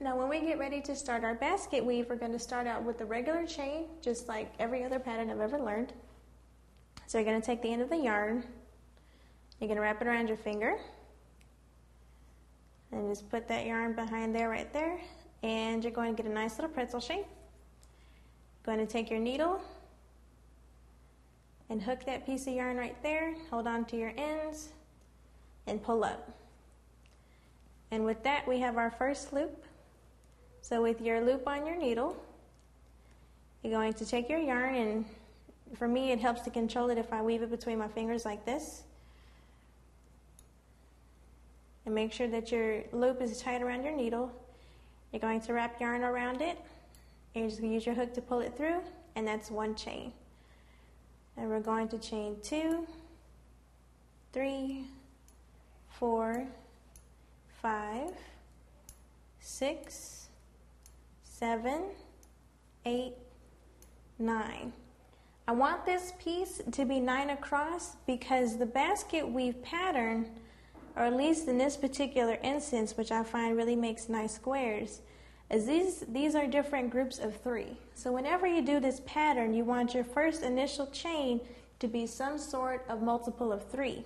Now when we get ready to start our basket weave, we're going to start out with the regular chain, just like every other pattern I've ever learned. So you're going to take the end of the yarn, you're going to wrap it around your finger, and just put that yarn behind there right there, and you're going to get a nice little pretzel shape. Going to take your needle and hook that piece of yarn right there, hold on to your ends, and pull up. And with that, we have our first loop. So with your loop on your needle, you're going to take your yarn and for me it helps to control it if I weave it between my fingers like this. And make sure that your loop is tight around your needle. You're going to wrap yarn around it. And you're just going to use your hook to pull it through. And that's one chain. And we're going to chain two, three, four, five, six, seven, eight, nine. I want this piece to be nine across because the basket weave pattern, or at least in this particular instance, which I find really makes nice squares, is these, these are different groups of three. So whenever you do this pattern, you want your first initial chain to be some sort of multiple of three.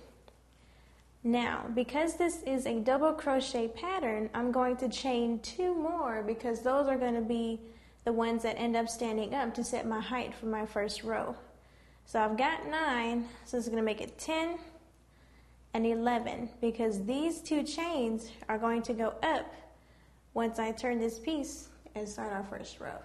Now, because this is a double crochet pattern, I'm going to chain two more because those are going to be the ones that end up standing up to set my height for my first row. So I've got nine, so it's going to make it 10 and 11 because these two chains are going to go up once I turn this piece and start our first row.